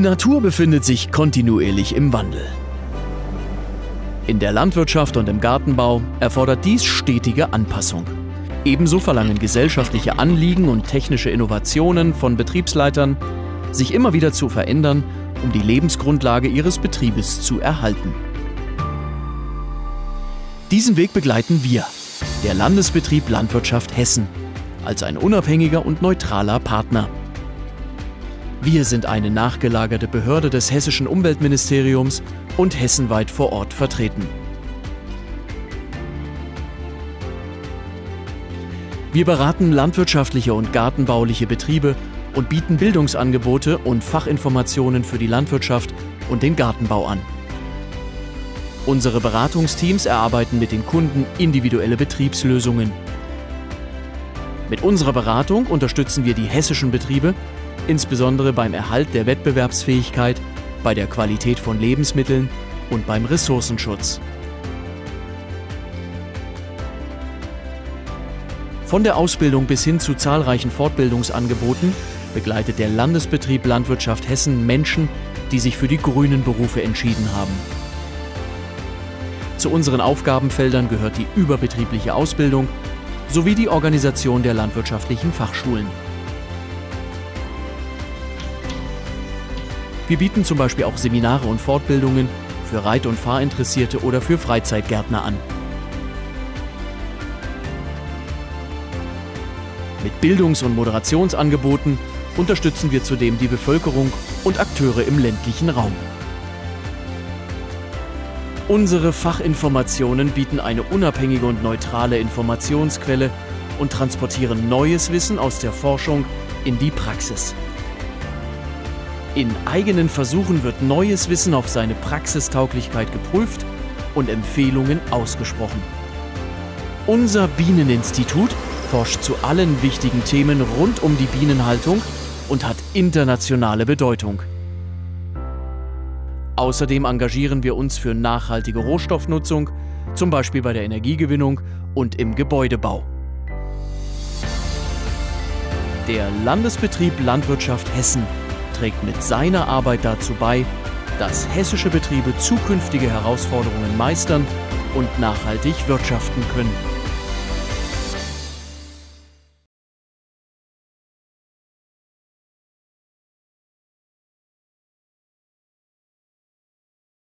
Natur befindet sich kontinuierlich im Wandel. In der Landwirtschaft und im Gartenbau erfordert dies stetige Anpassung. Ebenso verlangen gesellschaftliche Anliegen und technische Innovationen von Betriebsleitern, sich immer wieder zu verändern, um die Lebensgrundlage ihres Betriebes zu erhalten. Diesen Weg begleiten wir, der Landesbetrieb Landwirtschaft Hessen, als ein unabhängiger und neutraler Partner. Wir sind eine nachgelagerte Behörde des hessischen Umweltministeriums und hessenweit vor Ort vertreten. Wir beraten landwirtschaftliche und gartenbauliche Betriebe und bieten Bildungsangebote und Fachinformationen für die Landwirtschaft und den Gartenbau an. Unsere Beratungsteams erarbeiten mit den Kunden individuelle Betriebslösungen. Mit unserer Beratung unterstützen wir die hessischen Betriebe, insbesondere beim Erhalt der Wettbewerbsfähigkeit, bei der Qualität von Lebensmitteln und beim Ressourcenschutz. Von der Ausbildung bis hin zu zahlreichen Fortbildungsangeboten begleitet der Landesbetrieb Landwirtschaft Hessen Menschen, die sich für die grünen Berufe entschieden haben. Zu unseren Aufgabenfeldern gehört die überbetriebliche Ausbildung sowie die Organisation der landwirtschaftlichen Fachschulen. Wir bieten zum Beispiel auch Seminare und Fortbildungen für Reit- und Fahrinteressierte oder für Freizeitgärtner an. Mit Bildungs- und Moderationsangeboten unterstützen wir zudem die Bevölkerung und Akteure im ländlichen Raum. Unsere Fachinformationen bieten eine unabhängige und neutrale Informationsquelle und transportieren neues Wissen aus der Forschung in die Praxis. In eigenen Versuchen wird neues Wissen auf seine Praxistauglichkeit geprüft und Empfehlungen ausgesprochen. Unser Bieneninstitut forscht zu allen wichtigen Themen rund um die Bienenhaltung und hat internationale Bedeutung. Außerdem engagieren wir uns für nachhaltige Rohstoffnutzung, zum Beispiel bei der Energiegewinnung und im Gebäudebau. Der Landesbetrieb Landwirtschaft Hessen trägt mit seiner Arbeit dazu bei, dass hessische Betriebe zukünftige Herausforderungen meistern und nachhaltig wirtschaften können.